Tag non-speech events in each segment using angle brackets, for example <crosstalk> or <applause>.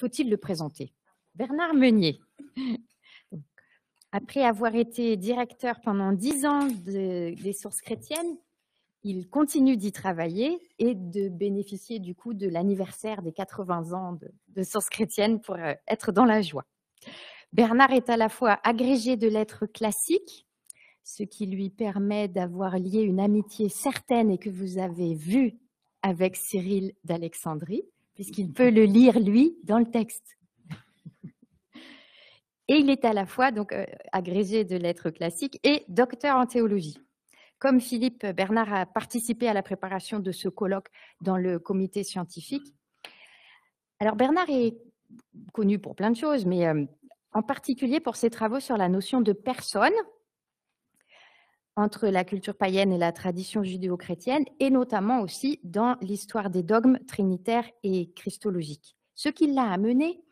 faut-il le présenter? Bernard Meunier. <laughs> Après avoir été directeur pendant dix ans des sources chrétiennes, il continue d'y travailler et de bénéficier du coup de l'anniversaire des 80 ans de, sources chrétiennes pour euh, être dans la joie. Bernard est à la fois agrégé de lettres classiques, ce qui lui permet d'avoir lié une amitié certaine et que vous avez vue avec Cyril d'Alexandrie, puisqu'il peut le lire, lui, dans le texte. Et il est à la fois donc euh, agrégé de lettres classiques et docteur en théologie. Comme Philippe Bernard a participé à la préparation de ce colloque dans le comité scientifique. Alors Bernard est connu pour plein de choses, mais euh, en particulier pour ses travaux sur la notion de personne entre la culture païenne et la tradition judéo-chrétienne, et notamment aussi dans l'histoire des dogmes trinitaires et christologiques. Ce qui l'a amené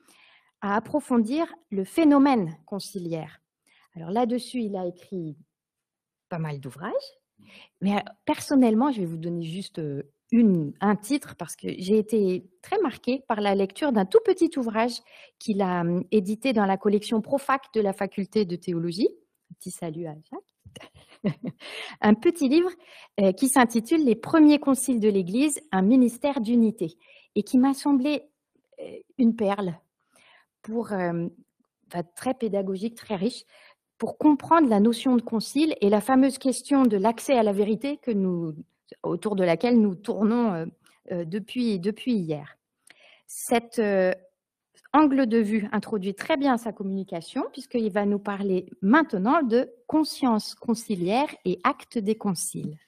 à approfondir le phénomène conciliaire. Alors là-dessus, il a écrit pas mal d'ouvrages, mais euh, personnellement, je vais vous donner juste euh, un titre parce que j'ai été très marquée par la lecture d'un tout petit ouvrage qu'il a hum, édité dans la collection Profac de la faculté de théologie. Petit salut à Jacques. <laughs> un petit livre euh, qui s'intitule Les premiers conciles de l'Église, un ministère d'unité, et qui m'a semblé une perle pour, très pédagogique, très riche, pour comprendre la notion de concile et la fameuse question de l'accès à la vérité que nous, autour de laquelle nous tournons depuis, depuis hier. Cet angle de vue introduit très bien sa communication puisqu'il va nous parler maintenant de conscience conciliaire et acte des conciles.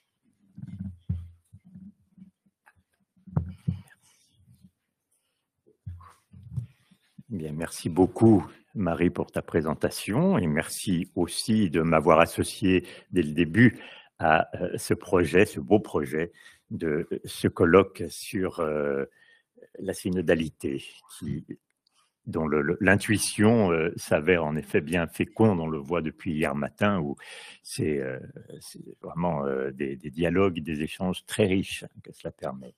Bien, merci beaucoup, Marie, pour ta présentation et merci aussi de m'avoir associé dès le début à euh, ce projet, ce beau projet de ce colloque sur euh, la synodalité, qui, dont l'intuition euh, s'avère en effet bien féconde. On le voit depuis hier matin, où c'est vraiment des, des, dialogues, des échanges très riches que cela permet.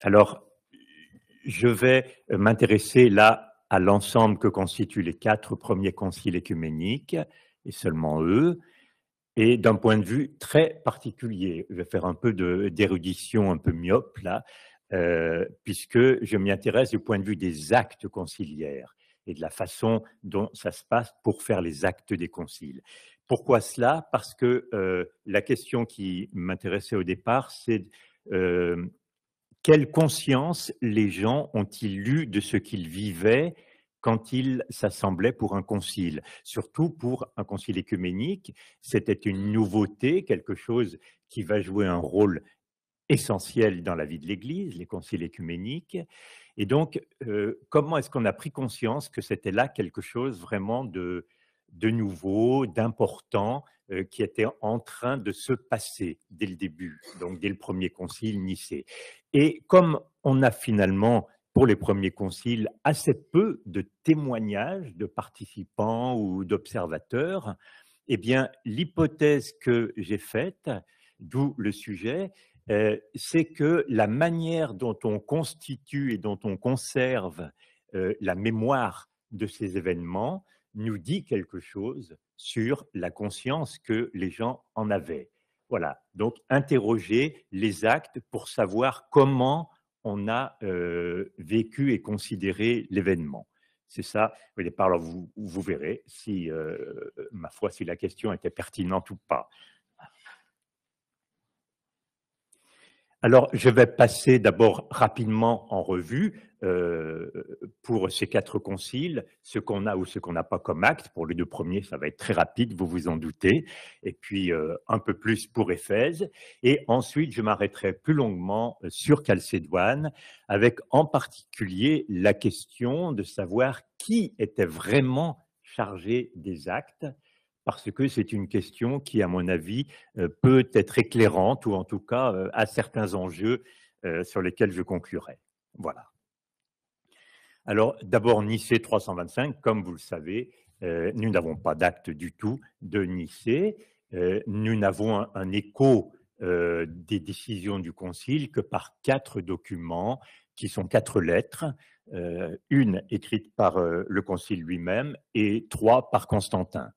Alors, je vais euh, m'intéresser là à l'ensemble que constituent les quatre premiers conciles écuméniques, et seulement eux, et d'un point de vue très particulier. Je vais faire un peu d'érudition un peu myope là, euh, puisque je m'y intéresse du point de vue des actes conciliaires et de la façon dont ça se passe pour faire les actes des conciles. Pourquoi cela? Parce que euh, la question qui m'intéressait au départ, c'est quelle conscience les gens ont-ils eu de ce qu'ils vivaient quand ils s'assemblaient pour un concile, surtout pour un concile écuménique. C'était une nouveauté, quelque chose qui va jouer un rôle essentiel dans la vie de l'Église, les conciles écuméniques. Et donc, euh, comment est-ce qu'on a pris conscience que c'était là quelque chose vraiment de, nouveau, d'important, euh, qui était en train de se passer dès le début, donc dès le premier concile nicée? Et comme on a finalement, pour les premiers conciles, assez peu de témoignages de participants ou d'observateurs, eh bien, l'hypothèse que j'ai faite, d'où le sujet, euh, c'est que la manière dont on constitue et dont on conserve euh, la mémoire de ces événements nous dit quelque chose sur la conscience que les gens en avaient. Voilà, donc interroger les actes pour savoir comment on a euh, vécu et considéré l'événement. C'est ça, vous, vous verrez si, ma foi, si la question était pertinente ou pas. Alors, je vais passer d'abord rapidement en revue euh, pour ces quatre conciles, ce qu'on a ou ce qu'on n'a pas comme acte. Pour les deux premiers, ça va être très rapide, vous vous en doutez. Et puis, euh, un peu plus pour Éphèse. Et ensuite, je m'arrêterai plus longuement sur Chalcédoine, avec en particulier la question de savoir qui était vraiment chargé des actes parce que c'est une question qui, à mon avis, euh, peut être éclairante ou en tout cas euh, a certains enjeux euh, sur lesquels je conclurai. Voilà. Alors, d'abord, Nicée 325, comme vous le savez, nous n'avons pas d'acte du tout de Nicée. Nous n'avons un, écho des décisions du Concile que par quatre documents qui sont quatre lettres, une écrite par le Concile lui-même et trois par Constantin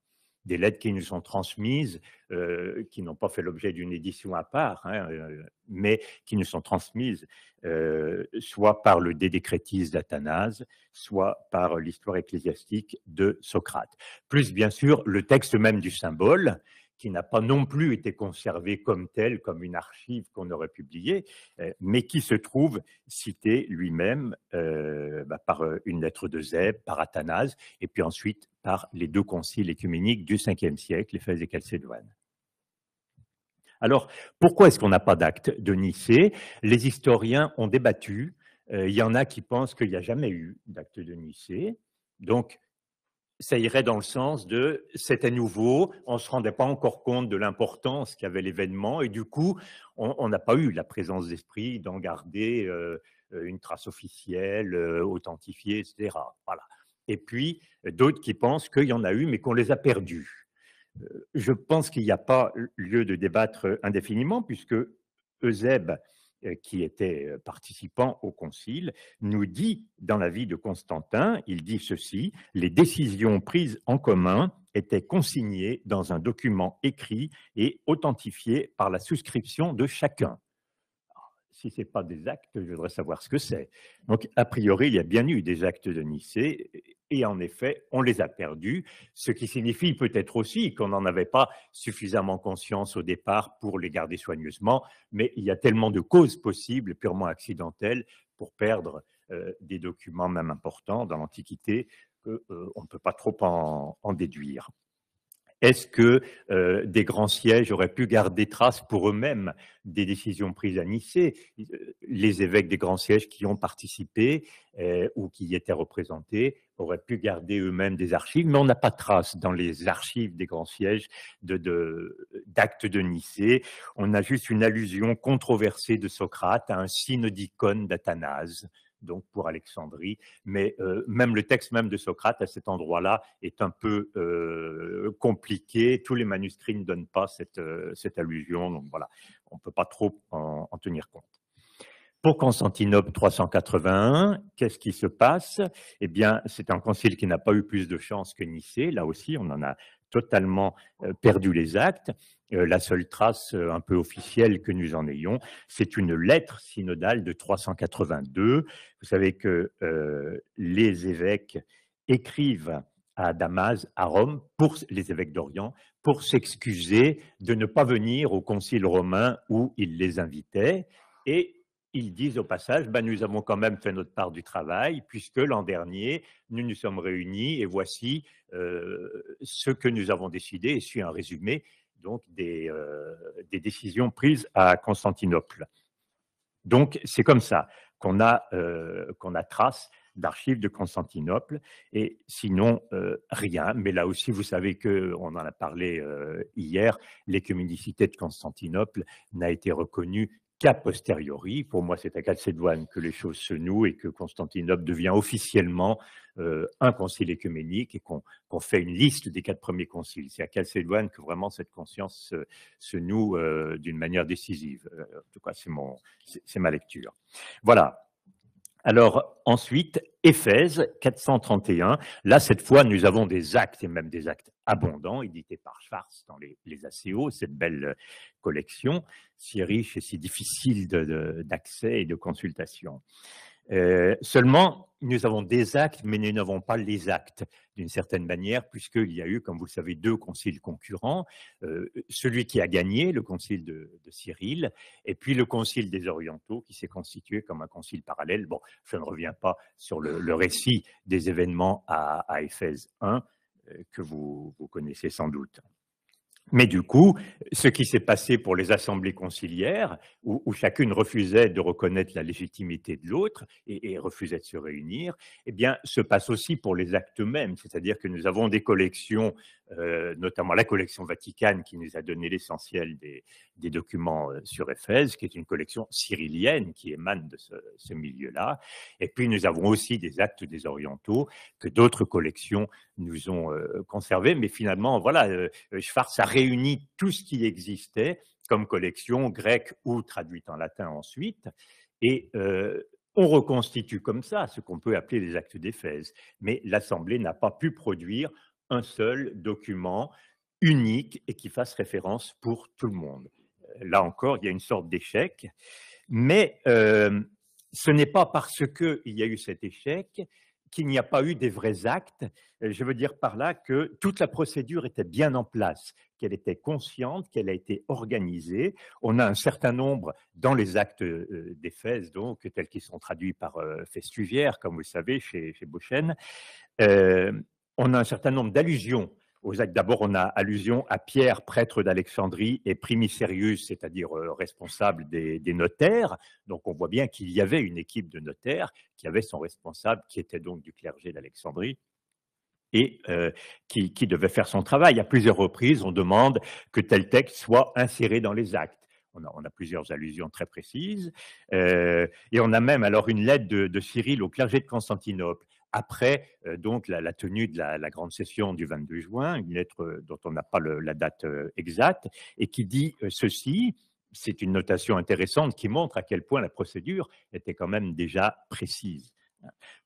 des lettres qui nous sont transmises, euh, qui n'ont pas fait l'objet d'une édition à part, hein, euh, mais qui nous sont transmises euh, soit par le De Decretis d'Athanase, soit par l'histoire ecclésiastique de Socrate. Plus bien sûr le texte même du symbole, qui n'a pas non plus été conservé comme tel, comme une archive qu'on aurait publiée, euh, mais qui se trouve cité lui-même euh, bah, par euh, une lettre de Zèbe, par Athanase, et puis ensuite par les deux conciles écuméniques du 5e siècle, Éphèse et Chalcédoine. Alors, pourquoi est-ce qu'on n'a pas d'acte de Nicée? Les historiens ont débattu. il y en a qui pensent qu'il n'y a jamais eu d'acte de Nicée. Donc, ça irait dans le sens de c'était nouveau, on ne se rendait pas encore compte de l'importance qu'avait l'événement et du coup, on n'a pas eu la présence d'esprit d'en garder euh, une trace officielle, euh, authentifiée, etc. Voilà. Et puis, d'autres qui pensent qu'il y en a eu, mais qu'on les a perdus. Euh, je pense qu'il n'y a pas lieu de débattre indéfiniment, puisque Eusèbe qui était euh, participant au concile, nous dit dans la vie de Constantin, il dit ceci, les décisions prises en commun étaient consignées dans un document écrit et authentifié par la souscription de chacun si ce n'est pas des actes, je voudrais savoir ce que c'est. Donc, a priori, il y a bien eu des actes de Nicée, et en effet, on les a perdus, ce qui signifie peut-être aussi qu'on n'en avait pas suffisamment conscience au départ pour les garder soigneusement, mais il y a tellement de causes possibles, purement accidentelles, pour perdre euh, des documents même importants dans l'Antiquité, qu'on euh, ne peut pas trop en déduire. Est-ce que euh, des grands sièges auraient pu garder trace pour eux-mêmes des décisions prises à Nicée Les évêques des grands sièges qui ont participé ou qui y étaient représentés auraient pu garder eux-mêmes des archives, mais on n'a pas trace dans les archives des grands sièges d'actes de, de Nicée. On a juste une allusion controversée de Socrate à un synodicon d'Athanase donc pour Alexandrie. Mais euh, même le texte même de Socrate à cet endroit-là est un peu euh, compliqué. Tous les manuscrits ne donnent pas cette, euh, cette allusion, donc voilà, on ne peut pas trop en, tenir compte. Pour Constantinople 381, qu'est-ce qui se passe? Eh bien, c'est un concile qui n'a pas eu plus de chance que Nicée. Là aussi, on en a totalement perdu les actes. Euh, la seule trace euh, un peu officielle que nous en ayons, c'est une lettre synodale de 382. Vous savez que euh, les évêques écrivent à Damas, à Rome, pour les évêques d'Orient, pour s'excuser de ne pas venir au concile romain où ils les invitaient. Et ils disent au passage, ben, nous avons quand même fait notre part du travail, puisque l'an dernier, nous nous sommes réunis et voici ce que nous avons décidé, et suis un résumé, donc euh, des, décisions prises à Constantinople. Donc c'est comme ça qu'on a, euh, qu'on a trace d'archives de Constantinople, et sinon euh, rien. Mais là aussi, vous savez qu'on en a parlé hier, l'écuménicité de Constantinople n'a été reconnue qu'a posteriori, pour moi c'est à Chalcédoine que les choses se nouent et que Constantinople devient officiellement euh, un concile écuménique et qu'on fait une liste des quatre premiers conciles. C'est à Chalcédoine que vraiment cette conscience se, noue euh, d'une manière décisive. Euh, en tout cas, c'est ma lecture. Voilà, alors ensuite, Éphèse 431, là cette fois nous avons des actes et même des actes abondants édités par Schwartz dans les, les ACO, cette belle collection si riche et si difficile d'accès et de consultation. Euh, seulement, nous avons des actes, mais nous n'avons pas les actes, d'une certaine manière, puisqu'il y a eu, comme vous le savez, deux conciles concurrents. Euh, celui qui a gagné, le concile de, Cyril, et puis le concile des Orientaux, qui s'est constitué comme un concile parallèle. Bon, je ne reviens pas sur le, récit des événements à, Éphèse 1, euh, que vous connaissez sans doute. Mais du coup, ce qui s'est passé pour les assemblées conciliaires, où, chacune refusait de reconnaître la légitimité de l'autre et, refusait de se réunir, eh bien, se passe aussi pour les actes mêmes. C'est-à-dire que nous avons des collections, euh, notamment la collection Vaticane qui nous a donné l'essentiel des, documents euh, sur Éphèse, qui est une collection cyrillienne qui émane de ce, milieu-là. Et puis, nous avons aussi des actes des orientaux que d'autres collections nous ont euh, conservés. Mais finalement, voilà, Schwarz a réuni tout ce qui existait comme collection grecque ou traduite en latin ensuite. Et on reconstitue comme ça ce qu'on peut appeler les actes d'Éphèse. Mais l'Assemblée n'a pas pu produire un seul document unique et qui fasse référence pour tout le monde. Là encore, il y a une sorte d'échec. Mais ce n'est pas parce qu'il y a eu cet échec qu'il n'y a pas eu des vrais actes. Je veux dire par là que toute la procédure était bien en place, qu'elle était consciente, qu'elle a été organisée. On a un certain nombre dans les actes d'Éphèse, donc tels qu'ils sont traduits par Festuvière, comme vous le savez, chez, chez on a un certain nombre d'allusions D'abord, on a allusion à Pierre, prêtre d'Alexandrie, et Primicerius, c'est-à-dire euh, responsable des, notaires. Donc, on voit bien qu'il y avait une équipe de notaires qui avait son responsable, qui était donc du clergé d'Alexandrie et euh, qui, devait faire son travail. À plusieurs reprises, on demande que tel texte soit inséré dans les actes. On a, plusieurs allusions très précises. Euh, et on a même alors une lettre de Cyril au clergé de Constantinople après euh, donc la, tenue de la, grande session du 22 juin, une lettre euh, dont on n'a pas la date euh, exacte, et qui dit ceci. C'est une notation intéressante qui montre à quel point la procédure était quand même déjà précise.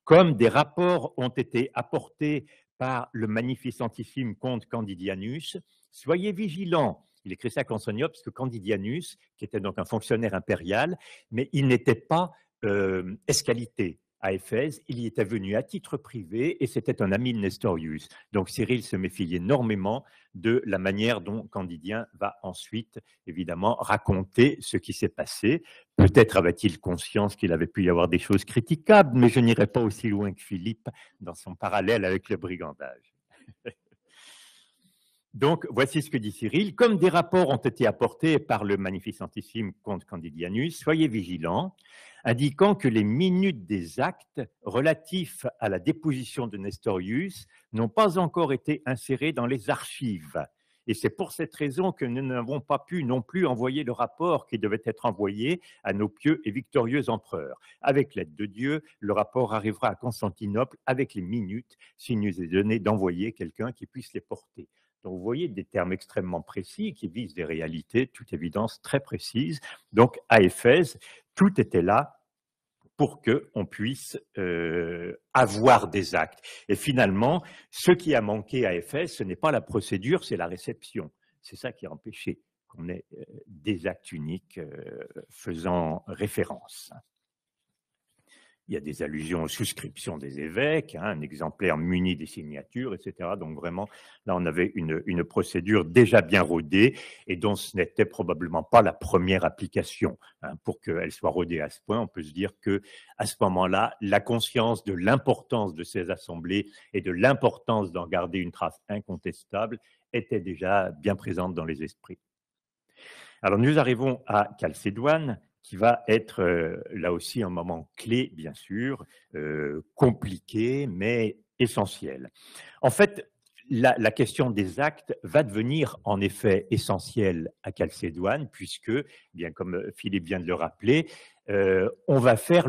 Comme des rapports ont été apportés par le magnificentissime comte Candidianus, soyez vigilants. Il écrit ça à Constantinople parce que Candidianus, qui était donc un fonctionnaire impérial, mais il n'était pas escalité à Éphèse, il y était venu à titre privé et c'était un ami de Nestorius. Donc Cyril se méfie énormément de la manière dont Candidien va ensuite, évidemment, raconter ce qui s'est passé. Peut-être avait-il conscience qu'il avait pu y avoir des choses critiquables, mais je n'irai pas aussi loin que Philippe dans son parallèle avec le brigandage. <laughs> Donc, voici ce que dit Cyril. Comme des rapports ont été apportés par le magnificentissime comte Candidianus, soyez vigilants indiquant que les minutes des actes relatifs à la déposition de Nestorius n'ont pas encore été insérées dans les archives. Et c'est pour cette raison que nous n'avons pas pu non plus envoyer le rapport qui devait être envoyé à nos pieux et victorieux empereurs. Avec l'aide de Dieu, le rapport arrivera à Constantinople avec les minutes s'il nous est donné d'envoyer quelqu'un qui puisse les porter. Donc, vous voyez des termes extrêmement précis qui visent des réalités, toute évidence, très précises. Donc, à Éphèse, tout était là pour qu'on puisse euh, avoir des actes. Et finalement, ce qui a manqué à Éphèse, ce n'est pas la procédure, c'est la réception. C'est ça qui a empêché qu'on ait euh, des actes uniques euh, faisant référence il y a des allusions aux souscriptions des évêques, hein, un exemplaire muni des signatures, etc. Donc vraiment, là, on avait une, procédure déjà bien rodée et dont ce n'était probablement pas la première application. Hein. Pour qu'elle soit rodée à ce point, on peut se dire que à ce moment-là, la conscience de l'importance de ces assemblées et de l'importance d'en garder une trace incontestable était déjà bien présente dans les esprits. Alors nous arrivons à Chalcédoine, qui va être là aussi un moment clé, bien sûr, compliqué, mais essentiel. En fait, la, question des actes va devenir en effet essentielle à Chalcédoine, puisque, bien comme Philippe vient de le rappeler, on va faire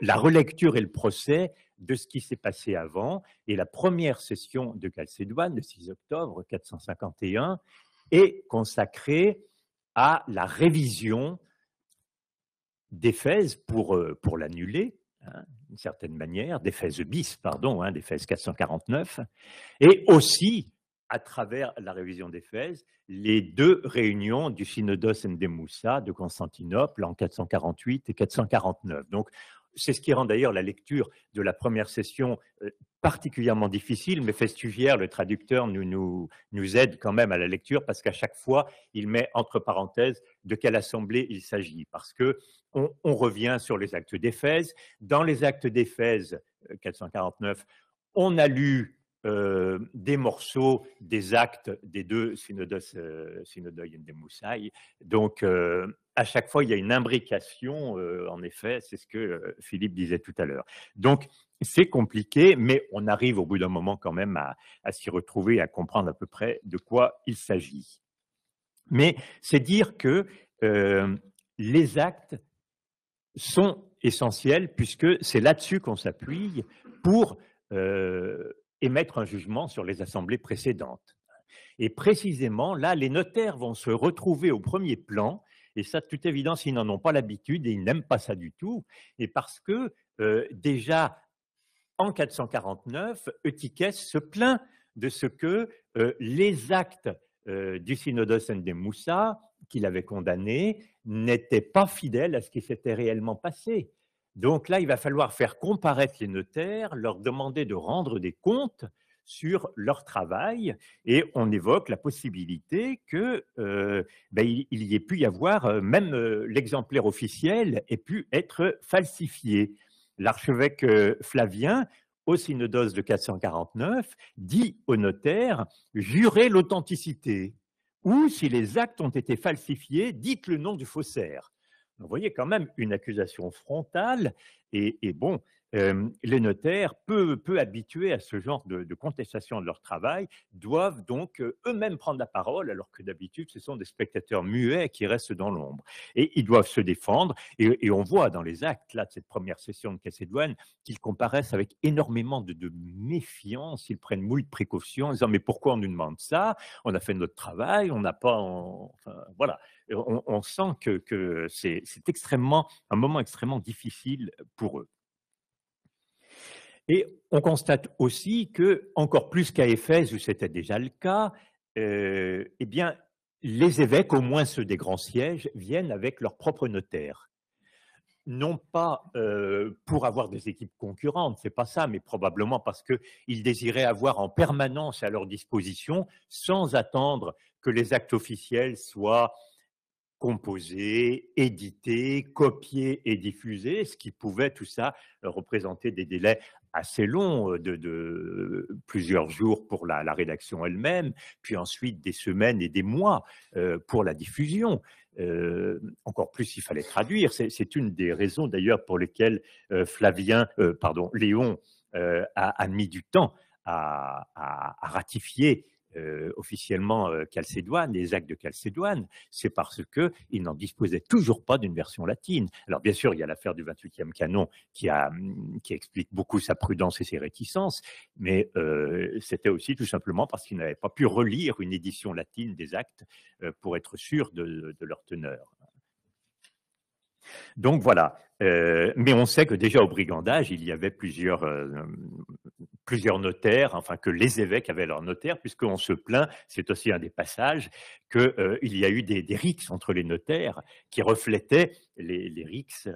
la relecture et le procès de ce qui s'est passé avant. Et la première session de Chalcédoine, le 6 octobre 451, est consacrée à la révision d'Éphèse pour, euh, pour l'annuler, hein, d'une certaine manière, d'Éphèse bis, pardon, hein, d'Éphèse 449, et aussi, à travers la révision d'Éphèse, les deux réunions du Synodos Endemoussa de Constantinople en 448 et 449. Donc, c'est ce qui rend d'ailleurs la lecture de la première session euh, particulièrement difficile, mais Festuvière, le traducteur, nous, aide quand même à la lecture parce qu'à chaque fois, il met entre parenthèses de quelle assemblée il s'agit. Parce que on, revient sur les actes d'Éphèse. Dans les actes d'Éphèse 449, euh, on a lu euh, des morceaux des actes des deux synodos, euh, et des Moussaï. Donc, euh, à chaque fois, il y a une imbrication, en effet, c'est ce que Philippe disait tout à l'heure. Donc, c'est compliqué, mais on arrive au bout d'un moment quand même à, à s'y retrouver, à comprendre à peu près de quoi il s'agit. Mais c'est dire que les actes sont essentiels puisque c'est là-dessus qu'on s'appuie pour émettre un jugement sur les assemblées précédentes. Et précisément, là, les notaires vont se retrouver au premier plan. Et ça, de toute évidence, ils n'en ont pas l'habitude et ils n'aiment pas ça du tout. Et parce que euh, déjà, en 449, Eutychès se plaint de ce que euh, les actes euh, du Synodos Moussa, qu'il avait condamné, n'étaient pas fidèles à ce qui s'était réellement passé. Donc là, il va falloir faire comparaître les notaires, leur demander de rendre des comptes sur leur travail et on évoque la possibilité que euh, ben, y ait pu y avoir, euh, même euh, l'exemplaire officiel ait pu être falsifié. L'archevêque Flavien, au synodose de 449, dit au notaire jurez l'authenticité ou si les actes ont été falsifiés, dites le nom du faussaire. Vous voyez quand même une accusation frontale et, bon, les notaires, peu, habitués à ce genre de, contestation de leur travail, doivent donc eux-mêmes prendre la parole, alors que d'habitude, ce sont des spectateurs muets qui restent dans l'ombre. Et ils doivent se défendre. Et, on voit dans les actes là, de cette première session de Cassédoine qu'ils comparaissent avec énormément de, méfiance. Ils prennent moult précautions en disant Mais pourquoi on nous demande ça? On a fait notre travail, on n'a pas. Voilà. On, sent que, que c'est extrêmement un moment extrêmement difficile pour eux. Et on constate aussi que, encore plus qu'à Éphèse, où c'était déjà le cas, euh, eh bien, les évêques, au moins ceux des grands sièges, viennent avec leurs propres notaires. Non pas euh, pour avoir des équipes concurrentes, c'est pas ça, mais probablement parce qu'ils désiraient avoir en permanence à leur disposition, sans attendre que les actes officiels soient composés, édités, copiés et diffusés, ce qui pouvait tout ça représenter des délais assez longs de, plusieurs jours pour la, rédaction elle-même, puis ensuite des semaines et des mois pour la diffusion. encore plus, il fallait traduire. C'est une des raisons d'ailleurs pour lesquelles Flavien, pardon, Léon a, mis du temps à ratifier euh, officiellement euh, les actes de Calcédoine, c'est parce qu'ils n'en disposaient toujours pas d'une version latine. Alors bien sûr, il y a l'affaire du 28e canon hum, qui explique beaucoup sa prudence et ses réticences, mais euh, c'était aussi tout simplement parce qu'ils n'avaient pas pu relire une édition latine des actes pour être sûr de, leur teneur. Donc voilà. Mais on sait que déjà au brigandage, il y avait plusieurs, plusieurs notaires, enfin que les évêques avaient leurs notaires, puisqu'on se plaint, c'est aussi un des passages, qu'il euh, y a eu des, des rixes entre les notaires qui reflétaient les, les rixes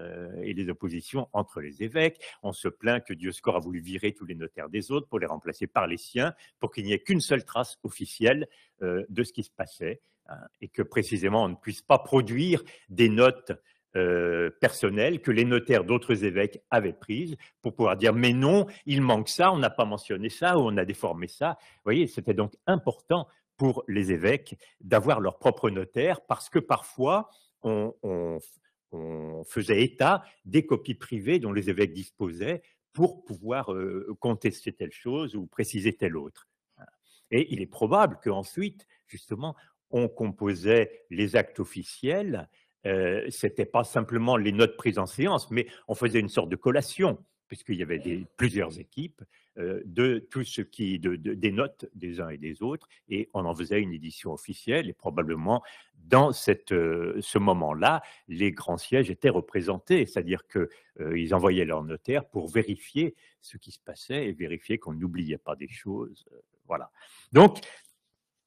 et les oppositions entre les évêques. On se plaint que Dioscore a voulu virer tous les notaires des autres pour les remplacer par les siens, pour qu'il n'y ait qu'une seule trace officielle de ce qui se passait, hein, et que précisément on ne puisse pas produire des notes euh, personnelles que les notaires d'autres évêques avaient prises pour pouvoir dire mais non, il manque ça, on n'a pas mentionné ça ou on a déformé ça. Vous voyez, c'était donc important pour les évêques d'avoir leur propre notaire parce que parfois on, faisait état des copies privées dont les évêques disposaient pour pouvoir euh, contester telle chose ou préciser telle autre. Et il est probable qu'ensuite, justement, on composait les actes officiels euh, c'était pas simplement les notes prises en séance, mais on faisait une sorte de collation, puisqu'il y avait des, plusieurs équipes euh, de tout ce qui, de, des notes des uns et des autres, et on en faisait une édition officielle. Et probablement, dans euh, ce moment-là, les grands sièges étaient représentés, c'est-à-dire qu'ils envoyaient leurs notaires pour vérifier ce qui se passait et vérifier qu'on n'oubliait pas des choses. voilà. Donc,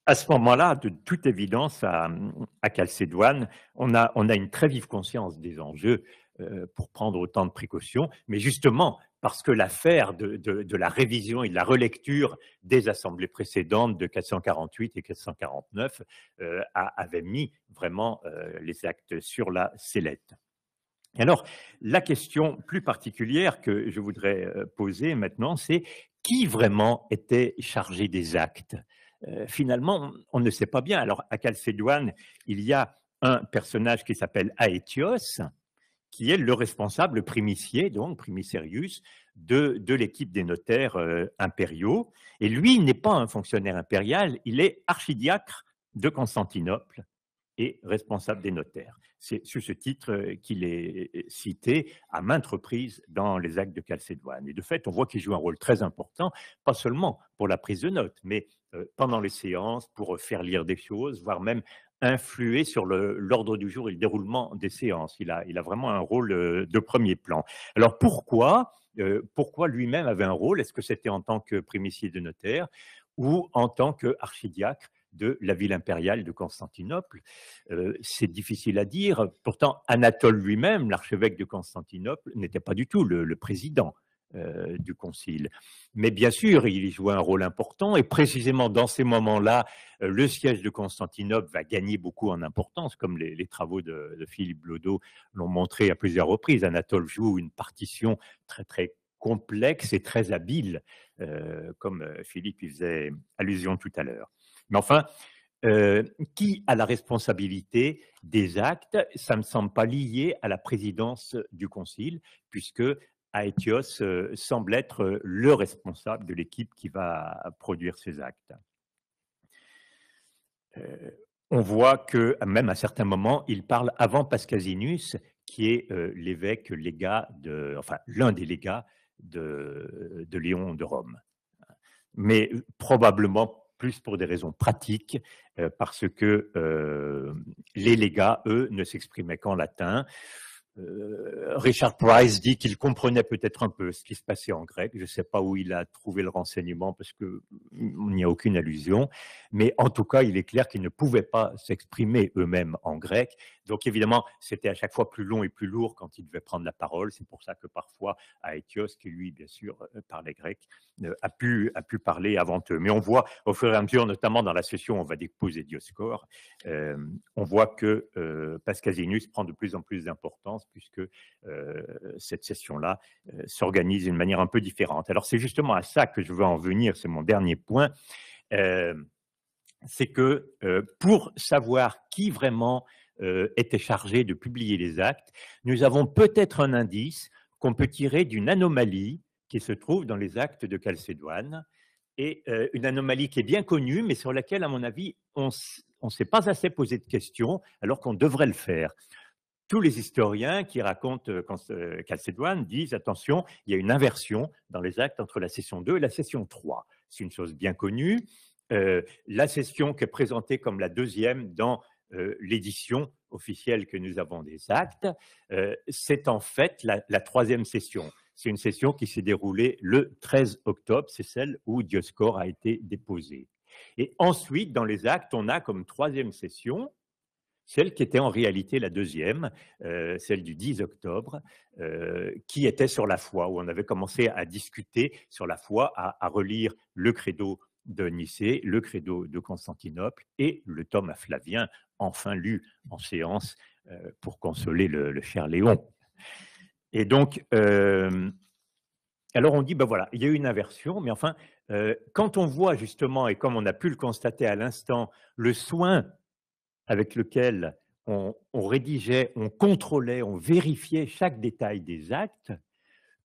à ce moment-là, de toute évidence, à, Calcédoine, on a, on a une très vive conscience des enjeux euh, pour prendre autant de précautions, mais justement parce que l'affaire de, la révision et de la relecture des assemblées précédentes de 448 et 449 euh, avait mis vraiment euh, les actes sur la sellette. alors, la question plus particulière que je voudrais poser maintenant, c'est qui vraiment était chargé des actes? Finalement, on ne sait pas bien. Alors, à Calcédoine, il y a un personnage qui s'appelle Aetios, qui est le responsable primicier, donc primicerius, de, l'équipe des notaires impériaux. Et lui n'est pas un fonctionnaire impérial, il est archidiacre de Constantinople. Et responsable des notaires. C'est sous ce titre euh, qu'il est cité à maintes reprises dans les actes de Calcédoine. Et de fait, on voit qu'il joue un rôle très important, pas seulement pour la prise de notes, mais euh, pendant les séances, pour faire lire des choses, voire même influer sur l'ordre du jour et le déroulement des séances. Il a, vraiment un rôle euh, de premier plan. Alors pourquoi, pourquoi lui-même avait un rôle? Est-ce que c'était en tant que primicier de notaire ou en tant qu'archidiacre? De la ville impériale de Constantinople. Euh, c'est difficile à dire. Pourtant, Anatole lui-même, l'archevêque de Constantinople, n'était pas du tout le, président euh, du concile. Mais bien sûr, il y jouait un rôle important et précisément dans ces moments-là, euh, le siège de Constantinople va gagner beaucoup en importance, comme les, travaux de, de Philippe Blodeau l'ont montré à plusieurs reprises. Anatole joue une partition très très complexe et très habile, comme Philippe y faisait allusion tout à l'heure. Mais enfin, euh, qui a la responsabilité des actes? Ça ne me semble pas lié à la présidence du Concile, puisque Aetios euh, semble être le responsable de l'équipe qui va produire ces actes. Euh, on voit que même à certains moments, il parle avant Pascasinus, qui est l'évêque légat de, enfin l'un des légats de, de Léon de Rome. Mais probablement plus pour des raisons pratiques, euh, parce que euh, les légats, eux, ne s'exprimaient qu'en latin. Euh, Richard Price dit qu'il comprenait peut-être un peu ce qui se passait en grec. Je ne sais pas où il a trouvé le renseignement parce qu'il n'y a aucune allusion. Mais en tout cas, il est clair qu'ils ne pouvaient pas s'exprimer eux-mêmes en grec. Donc évidemment, c'était à chaque fois plus long et plus lourd quand il devait prendre la parole. C'est pour ça que parfois, Aétios, qui lui, bien sûr, euh, parlait grec, euh, a pu, a pu parler avant eux. Mais on voit au fur et à mesure, notamment dans la session où on va déposer Dioscore, on voit que Pascasinus prend de plus en plus d'importance puisque cette session-là s'organise d'une manière un peu différente. Alors c'est justement à ça que je veux en venir, c'est mon dernier point. C'est que pour savoir qui vraiment était chargé de publier les actes, nous avons peut-être un indice qu'on peut tirer d'une anomalie qui se trouve dans les actes de Calcédoine, et une anomalie qui est bien connue, mais sur laquelle, à mon avis, on ne s'est pas assez posé de questions, alors qu'on devrait le faire tous les historiens qui racontent euh, euh, Calcédoine disent attention, il y a une inversion dans les actes entre la session 2 et la session 3. C'est une chose bien connue. Euh, la session qui est présentée comme la deuxième dans l'édition officielle que nous avons des actes, c'est en fait la, troisième session. C'est une session qui s'est déroulée le 13 octobre, c'est celle où Dioscore a été déposé. Et ensuite, dans les actes, on a comme troisième session celle qui était en réalité la deuxième, euh, celle du 10 octobre, euh, qui était sur la foi, où on avait commencé à discuter sur la foi, à, relire le credo de Nicée, le credo de Constantinople et le tome à Flavien, enfin lu en séance euh, pour consoler le, cher Léon. Et donc, alors on dit, ben voilà, il y a eu une inversion, mais enfin, quand on voit justement, et comme on a pu le constater à l'instant, le soin avec lequel on, rédigeait, on contrôlait, on vérifiait chaque détail des actes,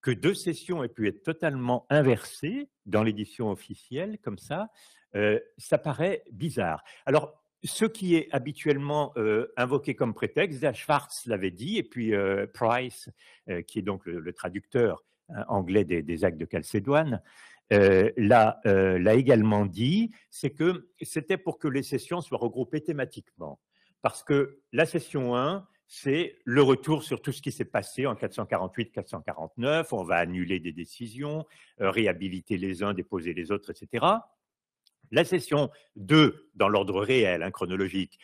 que deux sessions aient pu être totalement inversées dans l'édition officielle, comme ça, euh, ça paraît bizarre. Alors, ce qui est habituellement euh, invoqué comme prétexte, Schwartz l'avait dit, et puis euh, Price, qui est donc le, traducteur hein, anglais des, actes de Calcédoine, l'a également dit, c'est que c'était pour que les sessions soient regroupées thématiquement. Parce que la session 1, c'est le retour sur tout ce qui s'est passé en 448-449. On va annuler des décisions, euh, réhabiliter les uns, déposer les autres, etc. La session 2, dans l'ordre réel, hein, chronologique,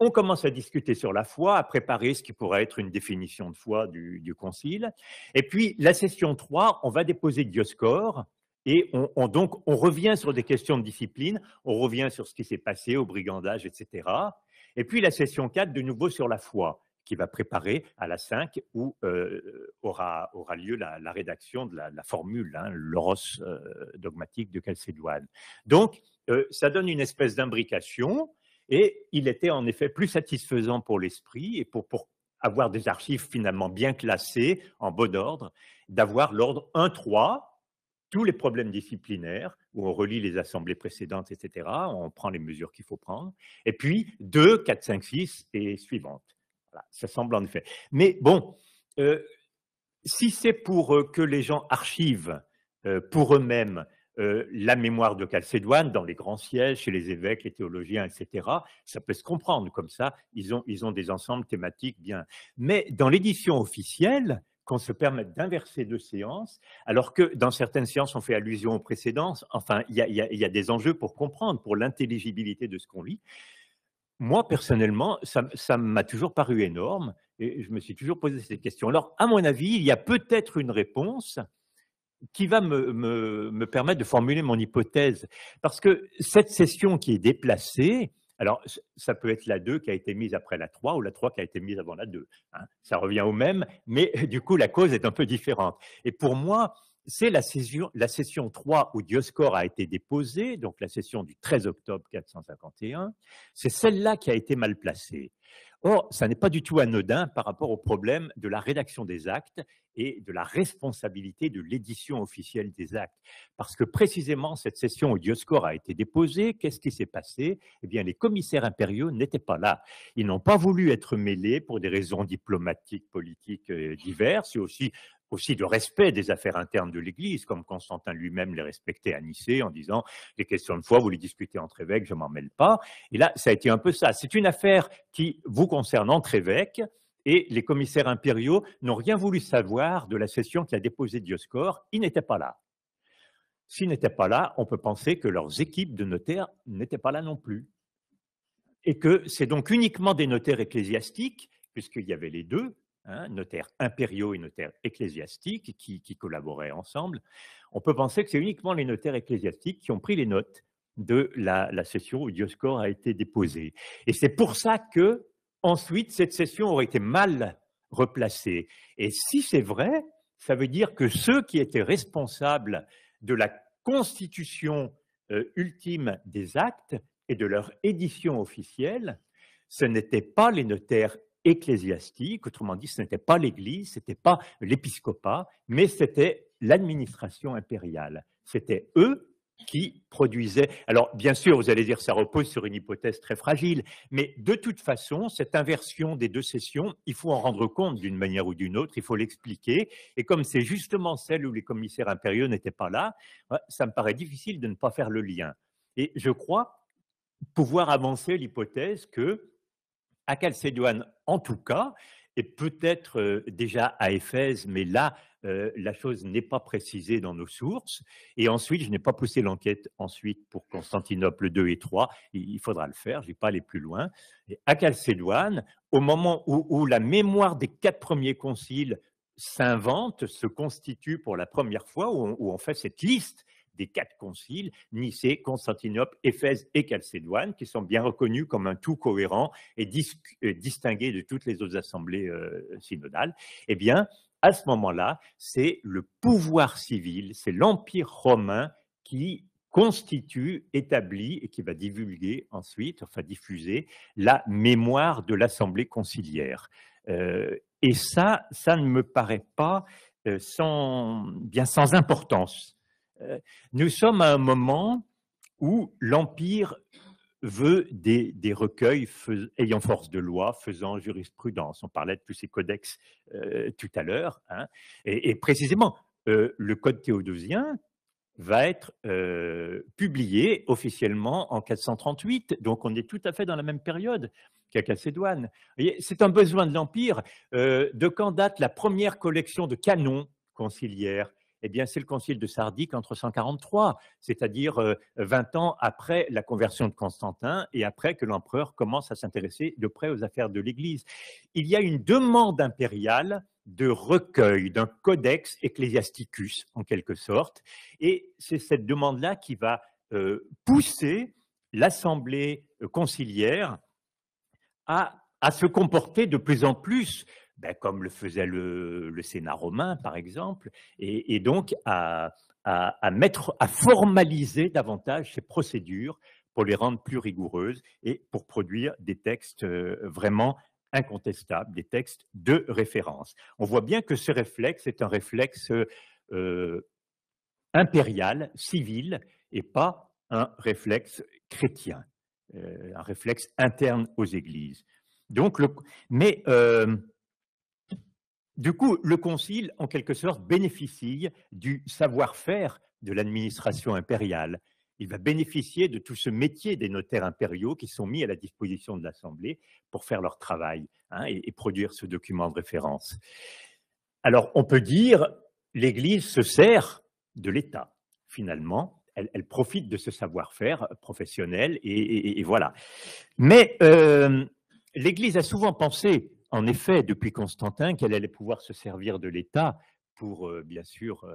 on commence à discuter sur la foi, à préparer ce qui pourrait être une définition de foi du, Concile. Et puis, la session 3, on va déposer Dioscore, et on, donc, on revient sur des questions de discipline, on revient sur ce qui s'est passé au brigandage, etc. Et puis la session 4, de nouveau sur la foi, qui va préparer à la 5, où euh, aura, aura lieu la, rédaction de la, formule, hein, l'oros euh, dogmatique de Calcédoine. Donc, euh, ça donne une espèce d'imbrication, et il était en effet plus satisfaisant pour l'esprit et pour, pour avoir des archives finalement bien classées, en bon ordre, d'avoir l'ordre 1-3, tous les problèmes disciplinaires où on relit les assemblées précédentes, etc. On prend les mesures qu'il faut prendre. Et puis 2, 4, 5, 6 et suivantes. ça semble en effet. Mais bon, euh, si c'est pour euh, que les gens archivent euh, pour eux-mêmes la mémoire de Calcédoine dans les grands sièges, chez les évêques, les théologiens, etc., ça peut se comprendre. Comme ça, ils ont, ils ont des ensembles thématiques bien. Mais dans l'édition officielle, qu'on se permette d'inverser deux séances, alors que dans certaines séances, on fait allusion aux précédences. Enfin, il y a, des enjeux pour comprendre, pour l'intelligibilité de ce qu'on lit. Moi, personnellement, ça m'a toujours paru énorme et je me suis toujours posé cette question. Alors, à mon avis, il y a peut-être une réponse qui va me, me, permettre de formuler mon hypothèse. Parce que cette session qui est déplacée, alors, ça peut être la 2 qui a été mise après la 3 ou la 3 qui a été mise avant la 2. Hein. Ça revient au même, mais <laughs> du coup, la cause est un peu différente. Et pour moi, c'est la session, la session 3 où Dioscore a été déposé, donc la session du 13 octobre 451. C'est celle-là qui a été mal placée. Or, ça n'est pas du tout anodin par rapport au problème de la rédaction des actes et de la responsabilité de l'édition officielle des actes. Parce que précisément, cette session où Dioscore a été déposé, qu'est-ce qui s'est passé? Eh bien, les commissaires impériaux n'étaient pas là. Ils n'ont pas voulu être mêlés pour des raisons diplomatiques, politiques euh, diverses, et aussi aussi de respect des affaires internes de l'Église, comme Constantin lui-même les respectait à Nicée en disant les questions de foi, vous les discutez entre évêques, je m'en mêle pas. Et là, ça a été un peu ça. C'est une affaire qui vous concerne entre évêques, et les commissaires impériaux n'ont rien voulu savoir de la session qui a déposé Dioscore. Ils n'étaient pas là. S'ils n'étaient pas là, on peut penser que leurs équipes de notaires n'étaient pas là non plus. Et que c'est donc uniquement des notaires ecclésiastiques, puisqu'il y avait les deux, Hein, notaires impériaux et notaires ecclésiastiques qui, collaboraient ensemble, on peut penser que c'est uniquement les notaires ecclésiastiques qui ont pris les notes de la, session où Dioscore a été déposé. Et c'est pour ça que, ensuite, cette session aurait été mal replacée. Et si c'est vrai, ça veut dire que ceux qui étaient responsables de la constitution euh, ultime des actes et de leur édition officielle, ce n'étaient pas les notaires ecclésiastique, autrement dit, ce n'était pas l'Église, ce n'était pas l'épiscopat, mais c'était l'administration impériale. C'était eux qui produisaient. Alors, bien sûr, vous allez dire, ça repose sur une hypothèse très fragile, mais de toute façon, cette inversion des deux sessions, il faut en rendre compte d'une manière ou d'une autre, il faut l'expliquer. Et comme c'est justement celle où les commissaires impériaux n'étaient pas là, ça me paraît difficile de ne pas faire le lien. Et je crois pouvoir avancer l'hypothèse que à Chalcédoine en tout cas, et peut-être euh, déjà à Éphèse, mais là, euh, la chose n'est pas précisée dans nos sources. Et ensuite, je n'ai pas poussé l'enquête ensuite pour Constantinople 2 et 3. Il, faudra le faire, je ne vais pas aller plus loin. Et à Chalcédoine, au moment où, la mémoire des quatre premiers conciles s'invente, se constitue pour la première fois, où où on fait cette liste des quatre conciles, Nicée, Constantinople, Éphèse et Chalcédoine, qui sont bien reconnus comme un tout cohérent et euh, distingués de toutes les autres assemblées euh, synodales, eh bien, à ce moment-là, c'est le pouvoir civil, c'est l'Empire romain qui constitue, établit et qui va divulguer ensuite, enfin diffuser, la mémoire de l'Assemblée conciliaire. Euh, et ça, ça ne me paraît pas bien sans importance. Euh, nous sommes à un moment où l'Empire veut des, recueils ayant force de loi, faisant jurisprudence. On parlait de tous ces codex euh, tout à l'heure. Hein. Et, précisément, euh, le Code théodosien va être publié officiellement en 438. Donc on est tout à fait dans la même période qu'à Chalcédoine. C'est un besoin de l'Empire. de quand date la première collection de canons conciliaires eh bien, c'est le concile de Sardique entre 143, c'est-à-dire 20 euh, ans après la conversion de Constantin et après que l'empereur commence à s'intéresser de près aux affaires de l'Église. Il y a une demande impériale de recueil, d'un codex ecclesiasticus, en quelque sorte, et c'est cette demande-là qui va euh, pousser l'Assemblée euh, conciliaire à se comporter de plus en plus ben, comme le faisait le, Sénat romain, par exemple, et, donc à, mettre, à formaliser davantage ces procédures pour les rendre plus rigoureuses et pour produire des textes euh, vraiment incontestables, des textes de référence. On voit bien que ce réflexe est un réflexe euh, impérial, civil, et pas un réflexe chrétien, euh, un réflexe interne aux églises. Donc, mais euh, du coup, le concile, en quelque sorte, bénéficie du savoir-faire de l'administration impériale. Il va bénéficier de tout ce métier des notaires impériaux qui sont mis à la disposition de l'Assemblée pour faire leur travail hein, et, produire ce document de référence. Alors, on peut dire, l'Église se sert de l'État, finalement. Elle, profite de ce savoir-faire professionnel et, voilà. Mais euh, l'Église a souvent pensé en effet, depuis Constantin, qu'elle allait pouvoir se servir de l'État pour, bien sûr,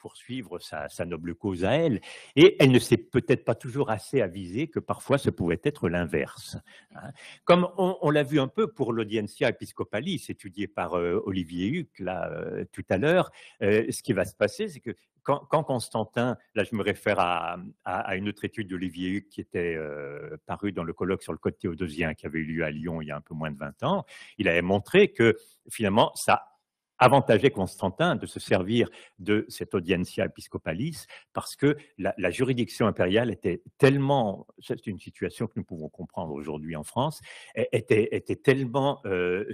poursuivre sa, noble cause à elle. Et elle ne s'est peut-être pas toujours assez avisée que parfois ce pouvait être l'inverse. Hein. Comme on, l'a vu un peu pour l'Audiencia Episcopalis, étudiée par Olivier Huc là, tout à l'heure, ce qui va se passer, c'est que quand, Constantin, là je me réfère à, une autre étude d'Olivier Huc qui était parue dans le colloque sur le code théodosien qui avait eu lieu à Lyon il y a un peu moins de 20 ans, il avait montré que finalement ça avantageait Constantin de se servir de cette audiencia episcopalis parce que la, juridiction impériale était tellement, c'est une situation que nous pouvons comprendre aujourd'hui en France, était, était tellement euh,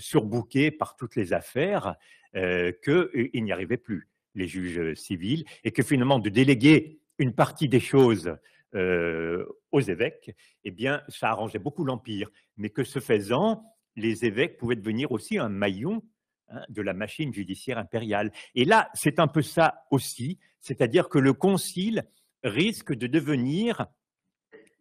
par toutes les affaires euh, qu'il n'y arrivait plus les juges civils, et que finalement de déléguer une partie des choses euh, aux évêques, eh bien, ça arrangeait beaucoup l'Empire, mais que ce faisant, les évêques pouvaient devenir aussi un maillon de la machine judiciaire impériale. Et là, c'est un peu ça aussi, c'est-à-dire que le concile risque de devenir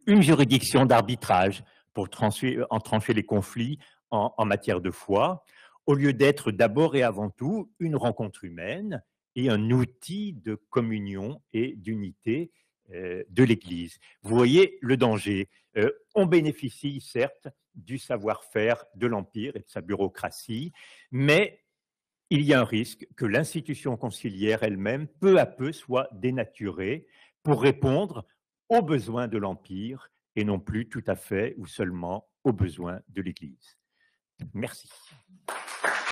une juridiction d'arbitrage pour trancher, en trancher les conflits en matière de foi, au lieu d'être d'abord et avant tout une rencontre humaine, et un outil de communion et d'unité euh, de l'Église. Vous voyez le danger. Euh, on bénéficie certes du savoir-faire de l'Empire et de sa bureaucratie, mais il y a un risque que l'institution conciliaire elle-même, peu à peu, soit dénaturée pour répondre aux besoins de l'Empire et non plus tout à fait ou seulement aux besoins de l'Église. Merci.